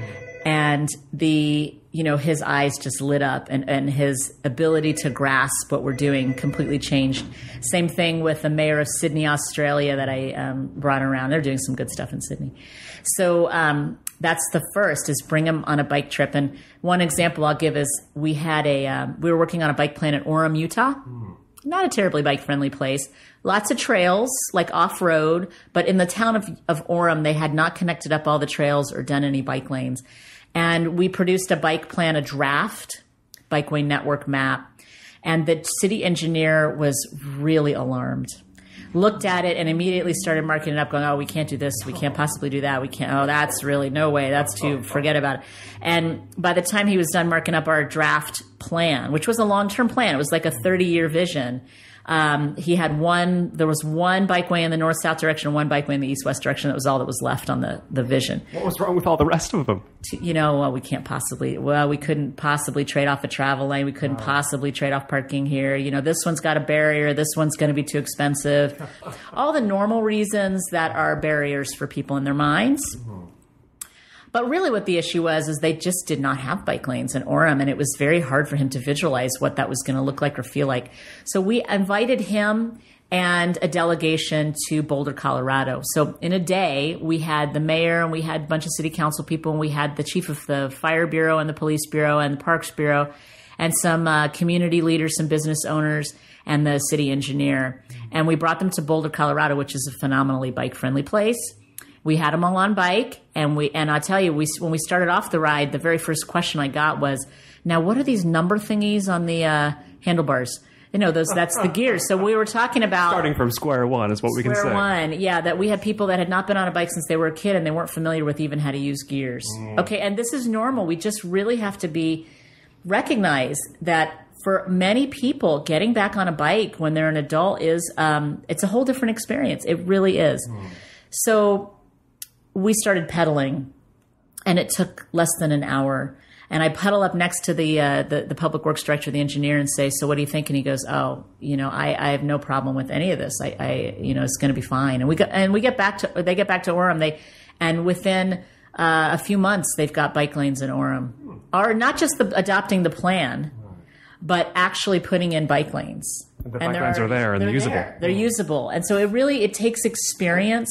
And the, you know, his eyes just lit up and, and his ability to grasp what we're doing completely changed. Same thing with the mayor of Sydney, Australia that I um, brought around. They're doing some good stuff in Sydney. So, um, that's the first is bring them on a bike trip. And one example I'll give is we had a um, we were working on a bike plan at Orem, Utah. Mm. Not a terribly bike friendly place. Lots of trails, like off road, but in the town of, of Orem, they had not connected up all the trails or done any bike lanes. And we produced a bike plan, a draft bikeway network map. And the city engineer was really alarmed looked at it and immediately started marking it up, going, "Oh, we can't do this. We can't possibly do that. We can't. Oh, that's really no way. That's too. Oh, forget oh. about it." And by the time he was done marking up our draft plan, which was a long term plan, it was like a thirty year vision. Um, he had one. There was one bikeway in the north south direction, one bikeway in the east west direction. That was all that was left on the the vision. What was wrong with all the rest of them? You know, well, we can't possibly. Well, we couldn't possibly trade off a travel lane. We couldn't possibly trade off parking here. You know, this one's got a barrier. This one's going to be too expensive. all the normal reasons that are barriers for people in their minds. But really, what the issue was is they just did not have bike lanes in Orem, and it was very hard for him to visualize what that was going to look like or feel like. So we invited him and a delegation to Boulder, Colorado. So in a day, we had the mayor and we had a bunch of city council people, and we had the chief of the fire bureau and the police bureau and the parks bureau, and some uh, community leaders, some business owners, and the city engineer. And we brought them to Boulder, Colorado, which is a phenomenally bike friendly place we had them all on bike and we and i tell you we when we started off the ride the very first question i got was now what are these number thingies on the uh, handlebars? You know those that's the gears so we were talking about starting from square one is what we can say. one yeah that we had people that had not been on a bike since they were a kid and they weren't familiar with even how to use gears. Mm. okay and this is normal. We just really have to be recognize that for many people getting back on a bike when they're an adult is um, it's a whole different experience. It really is. Mm. so we started pedaling and it took less than an hour and I pedal up next to the, uh, the the public works director, the engineer, and say, "So what do you think?" And he goes, "Oh, you know, I, I have no problem with any of this. I, I you know, it's going to be fine." And we got and we get back to they get back to Orem. They and within uh, a few months they've got bike lanes in Orem, or not just the, adopting the plan, but actually putting in bike lanes. And The bike lanes are there and they're usable. there. They're usable, and so it really it takes experience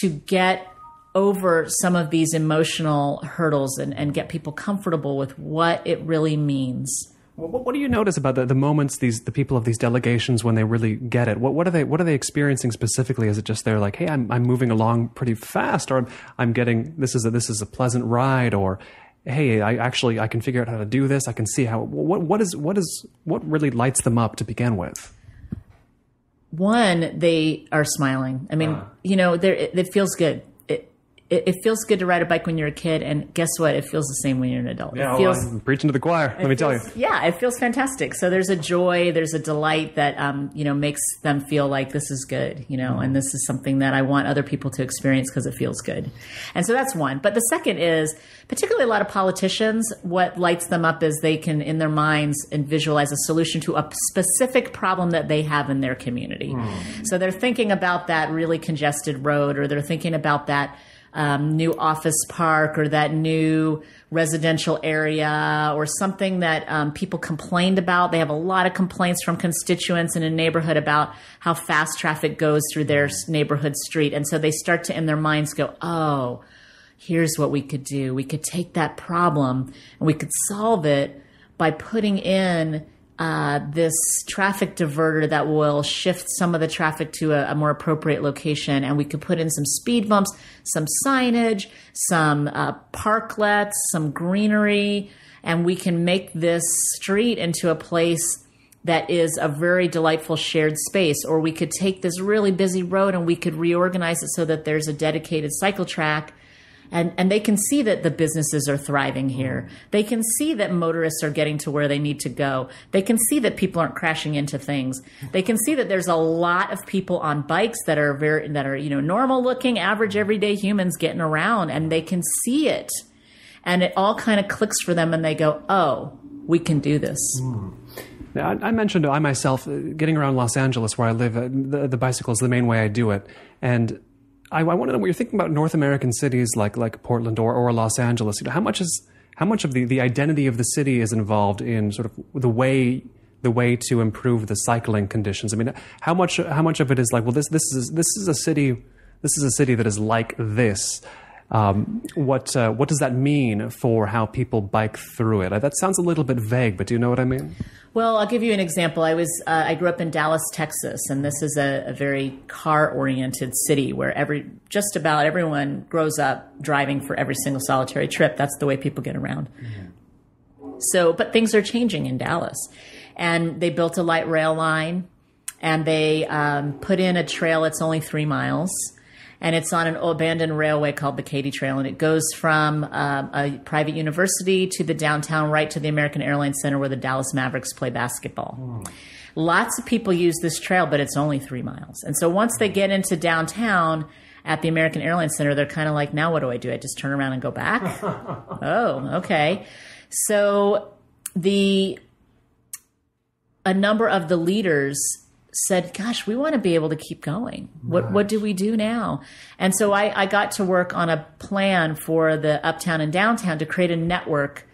to get over some of these emotional hurdles and, and get people comfortable with what it really means. What, what do you notice about the, the moments these the people of these delegations when they really get it? What what are they what are they experiencing specifically? Is it just they're like, hey, I'm I'm moving along pretty fast, or I'm, I'm getting this is a this is a pleasant ride, or hey, I actually I can figure out how to do this. I can see how what what is what is what really lights them up to begin with. One, they are smiling. I mean, ah. you know, it feels good. It, it feels good to ride a bike when you're a kid, and guess what? It feels the same when you're an adult. it feels I'm preaching to the choir. Let me tell you. Yeah, it feels fantastic. So there's a joy, there's a delight that um, you know makes them feel like this is good, you know, and this is something that I want other people to experience because it feels good. And so that's one. But the second is particularly a lot of politicians. What lights them up is they can, in their minds, and visualize a solution to a specific problem that they have in their community. So they're thinking about that really congested road, or they're thinking about that um, new office park or that new residential area or something that um, people complained about. They have a lot of complaints from constituents in a neighborhood about how fast traffic goes through their neighborhood street. And so they start to, in their minds, go, oh, here's what we could do. We could take that problem and we could solve it by putting in uh, this traffic diverter that will shift some of the traffic to a, a more appropriate location. And we could put in some speed bumps, some signage, some uh, parklets, some greenery, and we can make this street into a place that is a very delightful shared space. Or we could take this really busy road and we could reorganize it so that there's a dedicated cycle track and and they can see that the businesses are thriving here. They can see that motorists are getting to where they need to go. They can see that people aren't crashing into things. They can see that there's a lot of people on bikes that are very that are you know normal looking, average everyday humans getting around, and they can see it, and it all kind of clicks for them, and they go, "Oh, we can do this." Yeah, I, I mentioned I myself uh, getting around Los Angeles where I live. Uh, the, the bicycle is the main way I do it, and I, I want to know what you're thinking about North American cities like like Portland or, or Los Angeles. You know, how much is how much of the, the identity of the city is involved in sort of the way the way to improve the cycling conditions? I mean, how much how much of it is like, well, this this is this is a city this is a city that is like this. Um, what uh, what does that mean for how people bike through it? That sounds a little bit vague, but do you know what I mean? Well, I'll give you an example. I was uh, I grew up in Dallas, Texas, and this is a, a very car-oriented city where every just about everyone grows up driving for every single solitary trip. That's the way people get around. So, but things are changing in Dallas, and they built a light rail line, and they um, put in a trail. It's only three miles. And it's on an abandoned railway called the Katy Trail, and it goes from um, a private university to the downtown, right to the American Airlines Center, where the Dallas Mavericks play basketball. Lots of people use this trail, but it's only three miles. And so once they get into downtown at the American Airlines Center, they're kind of like, now what do I do? I just turn around and go back? oh, okay. So the a number of the leaders said, "Gosh, we want to be able to keep going. What what do we do now?" And so I, I got to work on a plan for the uptown and downtown to create a network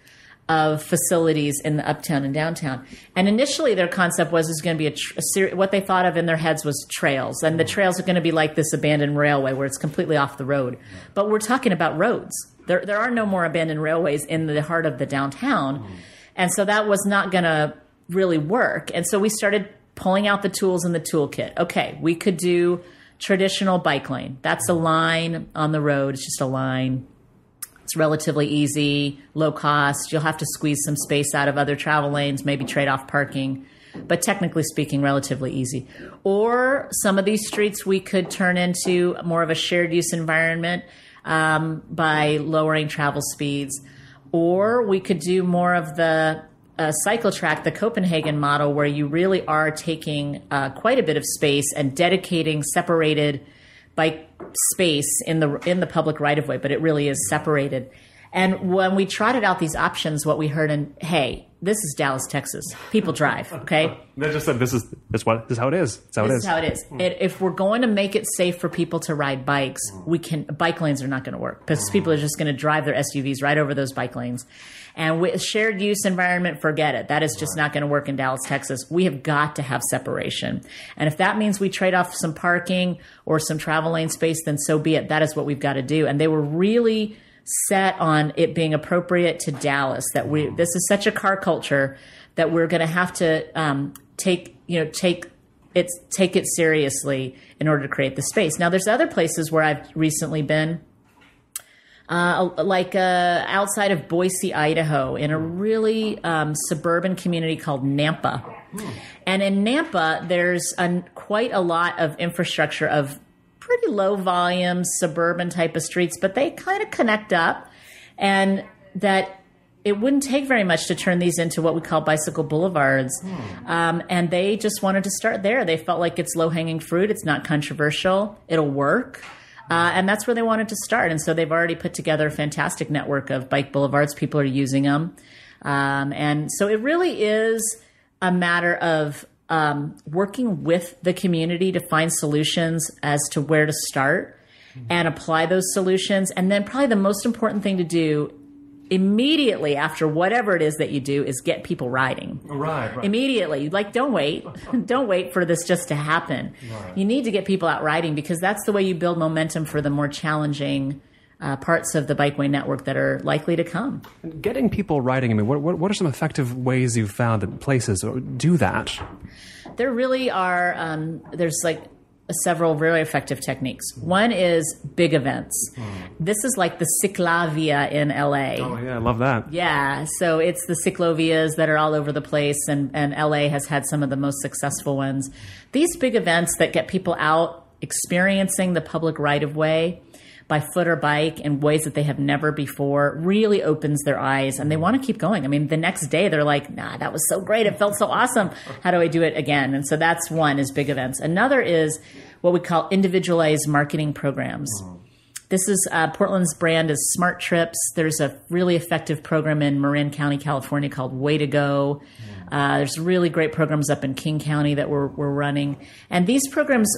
of facilities in the uptown and downtown. And initially, their concept was is going to be a, a ser- what they thought of in their heads was trails, and the trails are going to be like this abandoned railway where it's completely off the road. But we're talking about roads. There there are no more abandoned railways in the heart of the downtown, mm. and so that was not going to really work. And so we started pulling out the tools in the toolkit. Okay, we could do traditional bike lane. That's a line on the road. It's just a line it's relatively easy, low cost. You'll have to squeeze some space out of other travel lanes, maybe trade off parking, but technically speaking, relatively easy. Or some of these streets we could turn into more of a shared use environment um, by lowering travel speeds. Or we could do more of the uh, cycle track, the Copenhagen model, where you really are taking uh, quite a bit of space and dedicating separated bike space in the in the public right of way, but it really is separated. And when we trotted out these options, what we heard in hey, this is Dallas, Texas. People drive, okay? They just said this is this what this is how it is. It's how This it is is. how it is. It, if we're going to make it safe for people to ride bikes, we can. Bike lanes are not going to work because people are just going to drive their SUVs right over those bike lanes. And with shared use environment, forget it. That is just not going to work in Dallas, Texas. We have got to have separation. And if that means we trade off some parking or some travel lane space, then so be it. That is what we've got to do. And they were really set on it being appropriate to Dallas. That we this is such a car culture that we're going to have to um, take you know take it's take it seriously in order to create the space. Now, there's other places where I've recently been, uh, like uh, outside of Boise, Idaho, in a really um, suburban community called Nampa. And in Nampa, there's a, quite a lot of infrastructure of pretty low volume suburban type of streets, but they kind of connect up, and that it wouldn't take very much to turn these into what we call bicycle boulevards. Um, and they just wanted to start there. They felt like it's low hanging fruit. It's not controversial. It'll work. Uh, and that's where they wanted to start. And so they've already put together a fantastic network of bike boulevards. People are using them. Um, and so it really is a matter of um, working with the community to find solutions as to where to start and apply those solutions. And then, probably the most important thing to do immediately after whatever it is that you do is get people riding Right, right. immediately like don't wait don't wait for this just to happen Right. you need to get people out riding because that's the way you build momentum for the more challenging uh, parts of the bikeway network that are likely to come Getting people riding. I mean, what, what what are some effective ways you've found that places do that? there really are um, there's like several really effective techniques one is big events hmm. this is like the ciclavia in la Oh yeah, I love that. Yeah, so it's the Ciclovias that are all over the place, and, and LA has had some of the most successful ones. These big events that get people out experiencing the public right of way by foot or bike in ways that they have never before really opens their eyes and they want to keep going. I mean, the next day they're like, nah, that was so great. It felt so awesome. How do I do it again? And so that's one is big events. Another is what we call individualized marketing programs. This is uh, Portland's brand is Smart Trips. There's a really effective program in Marin County, California called Way to Go. Uh, there's really great programs up in King County that we're, we're running. And these programs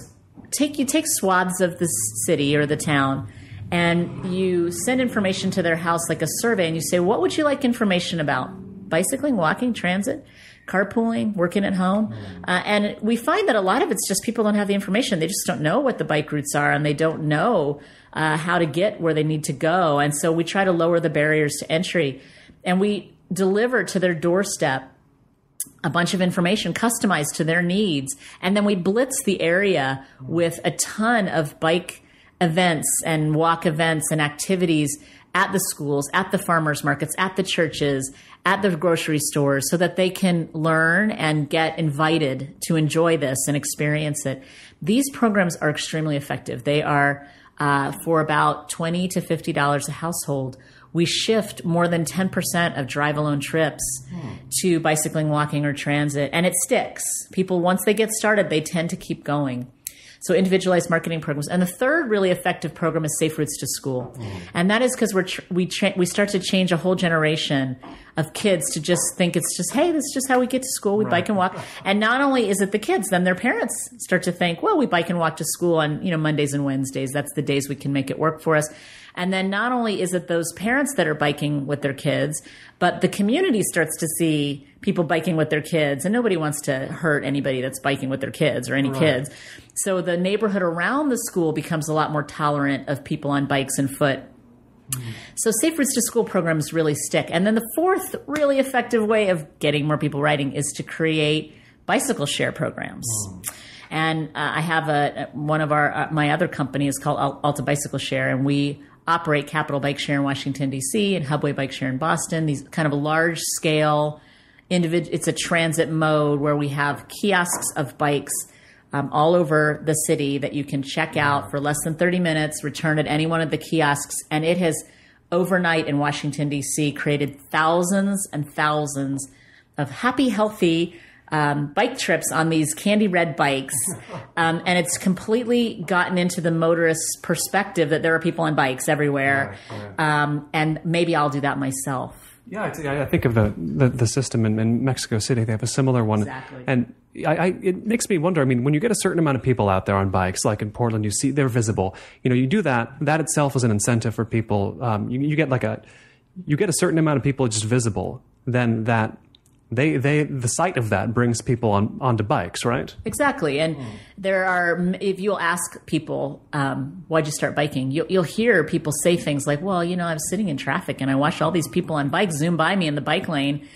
take you take swaths of the city or the town and you send information to their house like a survey and you say, what would you like information about? Bicycling, walking, transit, carpooling, working at home. Uh, and we find that a lot of it's just people don't have the information. They just don't know what the bike routes are and they don't know uh, how to get where they need to go. And so we try to lower the barriers to entry and we deliver to their doorstep a bunch of information customized to their needs. And then we blitz the area with a ton of bike events and walk events and activities at the schools, at the farmers markets, at the churches, at the grocery stores so that they can learn and get invited to enjoy this and experience it. These programs are extremely effective. They are uh, for about 20 to $50 a household we shift more than 10% of drive alone trips to bicycling, walking, or transit, and it sticks. People, once they get started, they tend to keep going. So individualized marketing programs. And the third really effective program is Safe Routes to School. And that is because we're, tr- we, cha- we start to change a whole generation of kids to just think it's just, hey, this is just how we get to school. We bike and walk. And not only is it the kids, then their parents start to think, well, we bike and walk to school on, you know, Mondays and Wednesdays. That's the days we can make it work for us. And then not only is it those parents that are biking with their kids, but the community starts to see people biking with their kids and nobody wants to hurt anybody that's biking with their kids or any kids. So the neighborhood around the school becomes a lot more tolerant of people on bikes and foot. So safe routes to school programs really stick. And then the fourth really effective way of getting more people riding is to create bicycle share programs. And uh, I have a one of our uh, my other company is called Al- Alta Bicycle Share, and we operate Capital Bike Share in Washington D.C. and Hubway Bike Share in Boston. These kind of a large scale individual. It's a transit mode where we have kiosks of bikes um, all over the city that you can check out for less than 30 minutes, return at any one of the kiosks. And it has overnight in Washington, D.C., created thousands and thousands of happy, healthy um, bike trips on these candy red bikes. Um, and it's completely gotten into the motorist perspective that there are people on bikes everywhere. Um, and maybe I'll do that myself. Yeah, I, I think of the, the, the system in, in Mexico City. They have a similar one. Exactly. And I, I, it makes me wonder. I mean, when you get a certain amount of people out there on bikes, like in Portland, you see they're visible. You know, you do that. That itself is an incentive for people. Um, you, you get like a, you get a certain amount of people just visible. Then that they they the sight of that brings people on onto bikes, right? Exactly, and there are. If you'll ask people, um, "Why'd you start biking?" You'll, you'll hear people say things like, "Well, you know, I was sitting in traffic and I watched all these people on bikes zoom by me in the bike lane,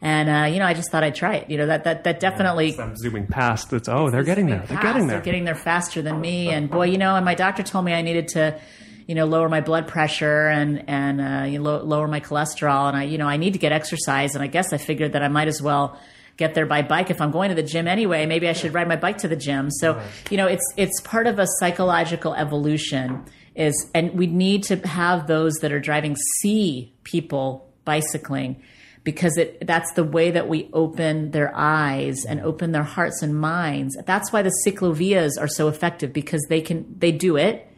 and uh, you know, I just thought I'd try it." You know, that that that definitely. I'm zooming past. It's oh, they're getting there. They're getting there. They're getting there faster than me, and boy, you know, and my doctor told me I needed to. You know, lower my blood pressure and and uh, you know, lower my cholesterol, and I, you know, I need to get exercise. And I guess I figured that I might as well get there by bike if I'm going to the gym anyway. Maybe I should ride my bike to the gym. So, you know, it's it's part of a psychological evolution is and we need to have those that are driving see people bicycling because it that's the way that we open their eyes and open their hearts and minds. That's why the ciclovias are so effective because they can they do it.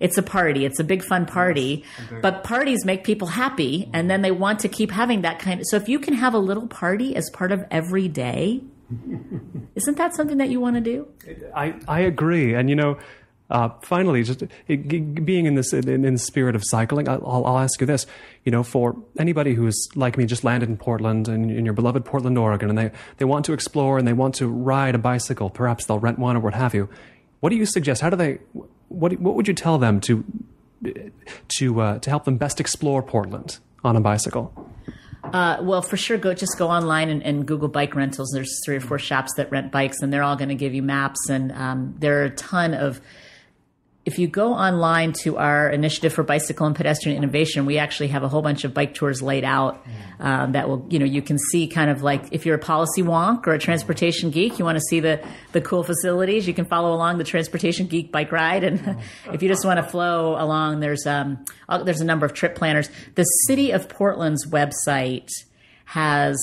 It's a party. It's a big fun party. But parties make people happy and then they want to keep having that kind of so if you can have a little party as part of every day, isn't that something that you want to do? I, I agree. And, you know, uh, finally, just it, g- being in this in, in the spirit of cycling, I'll, I'll I'll ask you this: you know, for anybody who's like me, just landed in Portland and in your beloved Portland, Oregon, and they they want to explore and they want to ride a bicycle, perhaps they'll rent one or what have you. What do you suggest? How do they? What what would you tell them to to uh, to help them best explore Portland on a bicycle? Uh, well, for sure, go just go online and, and Google bike rentals. There's three or four shops that rent bikes, and they're all going to give you maps. And um, there are a ton of. If you go online to our initiative for bicycle and pedestrian innovation, we actually have a whole bunch of bike tours laid out um, that will, you know, you can see kind of like if you're a policy wonk or a transportation geek, you want to see the the cool facilities. You can follow along the transportation geek bike ride, and if you just want to flow along, there's um uh, there's a number of trip planners. The City of Portland's website has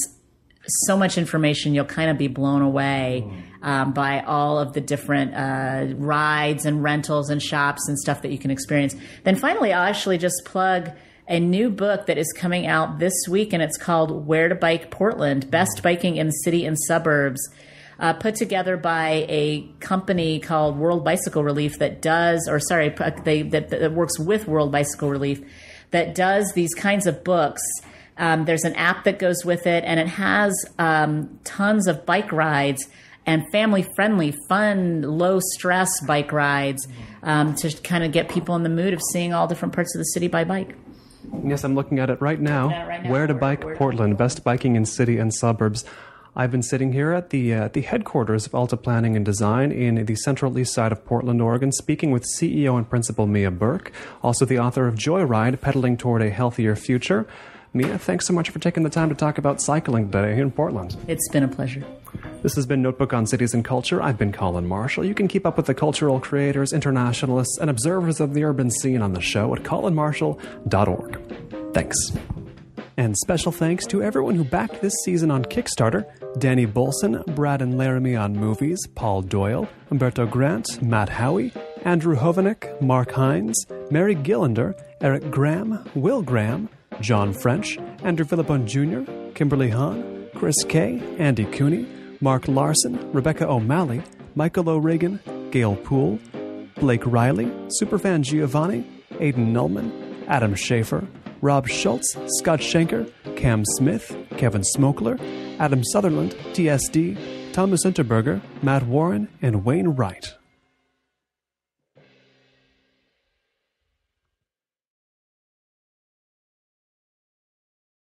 so much information you'll kind of be blown away um, by all of the different uh, rides and rentals and shops and stuff that you can experience. Then finally i'll actually just plug a new book that is coming out this week and it's called where to bike portland best biking in city and suburbs uh, put together by a company called world bicycle relief that does or sorry they, that, that works with world bicycle relief that does these kinds of books um, there's an app that goes with it, and it has um, tons of bike rides and family friendly, fun, low stress bike rides um, to kind of get people in the mood of seeing all different parts of the city by bike. Yes, I'm looking at it right now. Right now. Where to bike where- Portland, best biking in city and suburbs. I've been sitting here at the uh, the headquarters of Alta Planning and Design in the central east side of Portland, Oregon, speaking with CEO and principal Mia Birk, also the author of Joyride: Pedaling Toward a Healthier Future. Mia, thanks so much for taking the time to talk about cycling today here in Portland. It's been a pleasure. This has been Notebook on Cities and Culture. I've been Colin Marshall. You can keep up with the cultural creators, internationalists, and observers of the urban scene on the show at colinmarshall.org. Thanks. And special thanks to everyone who backed this season on Kickstarter Danny Bolson, Brad and Laramie on movies, Paul Doyle, Umberto Grant, Matt Howie, Andrew Hovanek, Mark Hines, Mary Gillander, Eric Graham, Will Graham, John French, Andrew Philippon Jr., Kimberly Hahn, Chris Kay, Andy Cooney, Mark Larson, Rebecca O'Malley, Michael O'Regan, Gail Poole, Blake Riley, Superfan Giovanni, Aidan Nullman, Adam Schaefer, Rob Schultz, Scott Schenker, Cam Smith, Kevin Smokler, Adam Sutherland, TSD, Thomas Unterberger, Matt Warren, and Wayne Wright.